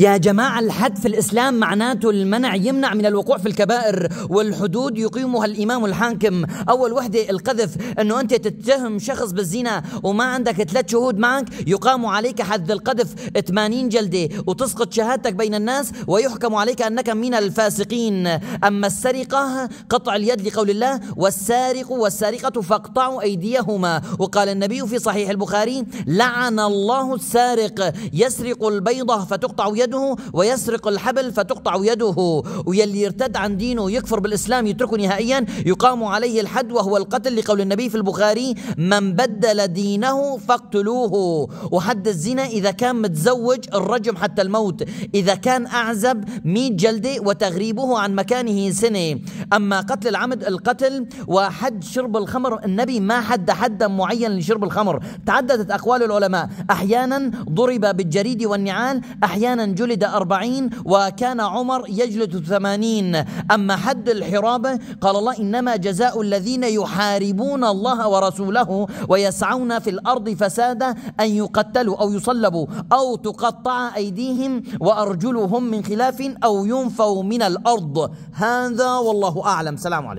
يا جماعة الحد في الإسلام معناته المنع يمنع من الوقوع في الكبائر والحدود يقيمها الإمام الحاكم. أول وحدة القذف أنه أنت تتهم شخص بالزنا وما عندك ثلاث شهود معك يقام عليك حد القذف 80 جلدة وتسقط شهادتك بين الناس ويحكم عليك أنك من الفاسقين. أما السرقة قطع اليد لقول الله والسارق والسارقة فاقطعوا أيديهما. وقال النبي في صحيح البخاري لعن الله السارق يسرق البيضة فتقطع يده يده ويسرق الحبل فتقطع يده ويلي يرتد عن دينه يكفر بالإسلام يتركه نهائيا يقام عليه الحد وهو القتل لقول النبي في البخاري من بدل دينه فاقتلوه وحد الزنا إذا كان متزوج الرجم حتى الموت إذا كان أعزب مئة جلدة وتغريبه عن مكانه سنة. أما قتل العمد القتل وحد شرب الخمر النبي ما حد حدا معين لشرب الخمر. تعددت أقوال العلماء. أحيانا ضرب بالجريد والنعال أحيانا جلد أربعين وكان عمر يجلد ثمانين. أما حد الحرابة قال الله إنما جزاء الذين يحاربون الله ورسوله ويسعون في الأرض فسادا أن يقتلوا أو يصلبوا أو تقطع أيديهم وأرجلهم من خلاف أو ينفوا من الأرض. هذا والله أعلم. سلام عليكم.